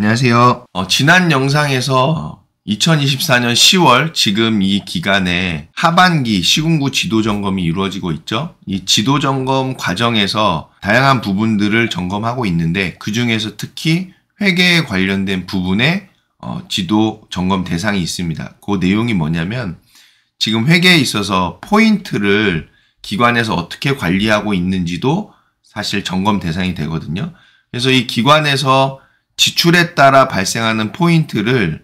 안녕하세요. 어, 지난 영상에서 2024년 10월 지금 이 기간에 하반기 시군구 지도 점검이 이루어지고 있죠. 이 지도 점검 과정에서 다양한 부분들을 점검하고 있는데 그 중에서 특히 회계에 관련된 부분에 어, 지도 점검 대상이 있습니다. 그 내용이 뭐냐면 지금 회계에 있어서 포인트를 기관에서 어떻게 관리하고 있는지도 사실 점검 대상이 되거든요. 그래서 이 기관에서 지출에 따라 발생하는 포인트를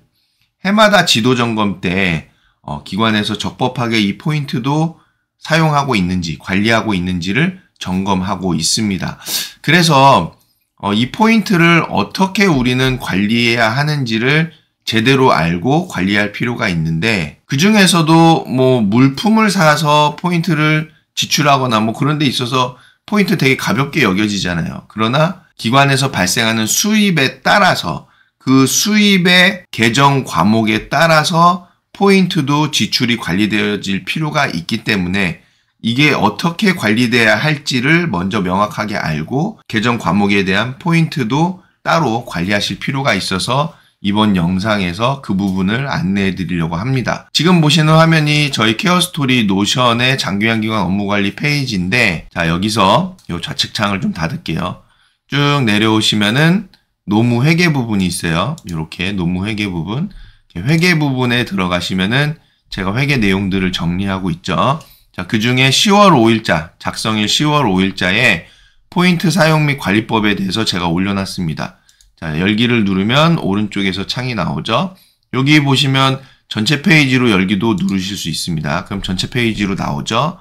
해마다 지도 점검 때 어, 기관에서 적법하게 이 포인트도 사용하고 있는지 관리하고 있는지를 점검하고 있습니다. 그래서 어, 이 포인트를 어떻게 우리는 관리해야 하는지를 제대로 알고 관리할 필요가 있는데 그 중에서도 뭐 물품을 사서 포인트를 지출하거나 뭐 그런 데 있어서 포인트 되게 가볍게 여겨지잖아요. 그러나 기관에서 발생하는 수입에 따라서 그 수입의 계정 과목에 따라서 포인트도 지출이 관리되어질 필요가 있기 때문에 이게 어떻게 관리돼야 할지를 먼저 명확하게 알고 계정 과목에 대한 포인트도 따로 관리하실 필요가 있어서 이번 영상에서 그 부분을 안내해 드리려고 합니다. 지금 보시는 화면이 저희 케어스토리 노션의 장기요양기관 업무관리 페이지인데 자 여기서 이 좌측 창을 좀 닫을게요. 쭉 내려오시면은 노무 회계 부분이 있어요. 이렇게 노무 회계 부분 회계 부분에 들어가시면은 제가 회계 내용들을 정리하고 있죠. 자, 그 중에 10월 5일자, 작성일 10월 5일자에 포인트 사용 및 관리법에 대해서 제가 올려놨습니다. 자, 열기를 누르면 오른쪽에서 창이 나오죠. 여기 보시면 전체 페이지로 열기도 누르실 수 있습니다. 그럼 전체 페이지로 나오죠.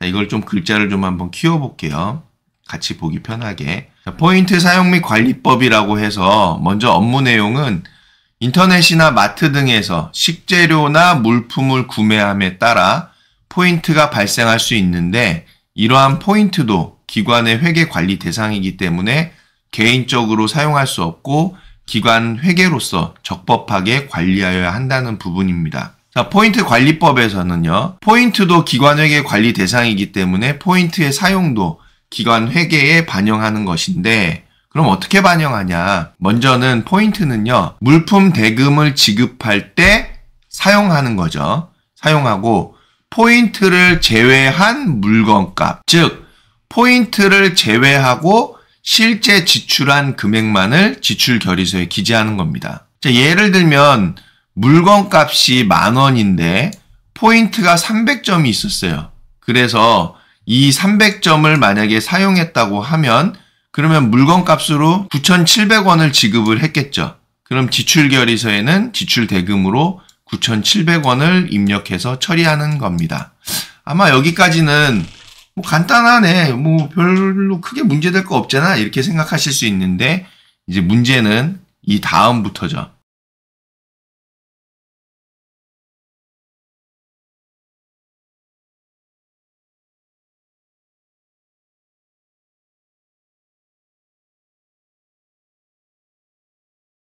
자, 이걸 좀 글자를 좀 한번 키워볼게요. 같이 보기 편하게. 자, 포인트 사용 및 관리법이라고 해서 먼저 업무 내용은 인터넷이나 마트 등에서 식재료나 물품을 구매함에 따라 포인트가 발생할 수 있는데 이러한 포인트도 기관의 회계 관리 대상이기 때문에 개인적으로 사용할 수 없고 기관 회계로서 적법하게 관리하여야 한다는 부분입니다. 자, 포인트 관리법에서는요, 포인트도 기관 회계 관리 대상이기 때문에 포인트의 사용도 기관 회계에 반영하는 것인데, 그럼 어떻게 반영하냐? 먼저는 포인트는요, 물품 대금을 지급할 때 사용하는 거죠. 사용하고, 포인트를 제외한 물건값, 즉, 포인트를 제외하고 실제 지출한 금액만을 지출 결의서에 기재하는 겁니다. 자, 예를 들면 물건 값이 만 원인데 포인트가 300점이 있었어요. 그래서 이 300점을 만약에 사용했다고 하면 그러면 물건 값으로 9,700원을 지급을 했겠죠. 그럼 지출 결의서에는 지출 대금으로 9,700원을 입력해서 처리하는 겁니다. 아마 여기까지는 뭐 간단하네. 뭐 별로 크게 문제될 거 없잖아. 이렇게 생각하실 수 있는데 이제 문제는 이 다음부터죠.